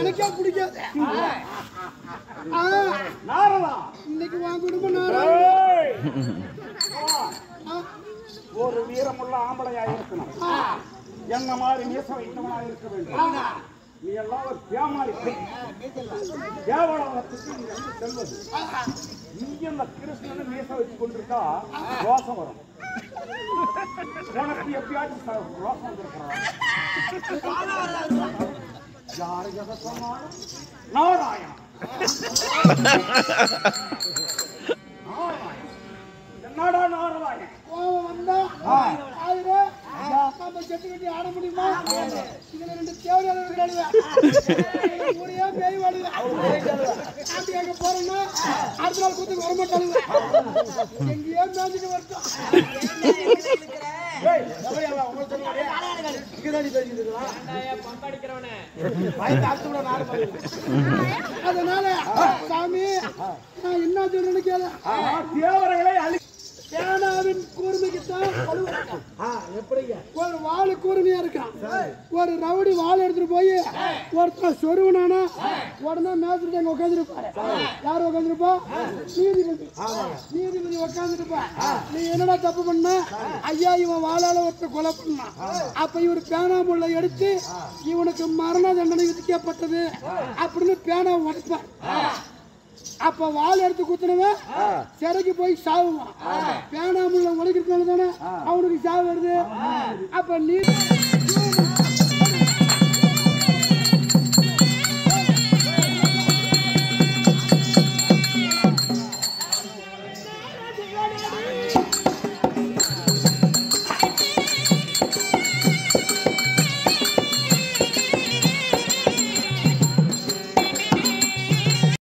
எனக்கே பிடிக்காது. இன்னைக்கு வாங்க ஒரு வீரமுள்ள ஆம்பளையா இருக்கணும் என்ன மாதிரி நேசம் வைத்தவனா இருக்க வேண்டும் நீ எல்லாம் ஒரு பேமாரி செல்வது. நீ அந்த கிருஷ்ணன் நேசம் வச்சு கொண்டிருக்கா தோசை வரும். உனக்கு எப்பயாச்சும் ச- ரோசம் நாராயணன் என்னடா நாராயணன் கோபம் வந்தா ஆயிரம் நம்ம செட்டு கட்டி ஆட முடியுமா இதுல ரெண்டு தேவையான ஊரையே பேய் வாடுங்க ஆட்டு போறோம்னா அடுத்த நாள் கூத்துக்கு வரமாட்டாங்க எங்கேயோ மேய்ச்சிட்டு வரட்டும். அதனால சாமி நான் என்ன சொல்றேன்னு கேள ஆ, தேவர்களை அழி சேனாவின் கூர்மைக்குத்தான் வலுவு இருக்கான். ஆ, எப்படிங்க ஒரு வாழு கூர்மையா இருக்கான் ஒரு ரவுடி வாழை எடுத்துட்டு போய் ஒருத்தன் சொருவனானா உடனே மேய்ச்சிட்டு அங்க உட்காந்துருப்பாரு யார் உட்காந்துருப்பா நீதிபதி. நீதிபதி உட்காந்துருப்பா நீ என்னடா தப்பு பண்ண? ஐயா இவன் வாழால ஒருத்தர் கொலை பண்ணான். அப்ப இவர் பேனாமுள்ள எடுத்து இவனுக்கு மரண தண்டனை விதிக்கப்பட்டது அப்படின்னு பேனா உடைப்பார். அப்ப வால் எடுத்து குத்துனவன் சிறைக்கு போய் சாவுவான். பேனா முள்ள உடைக்கிறதுனால தானே அவனுக்கு சாவு வருது. அப்ப நீ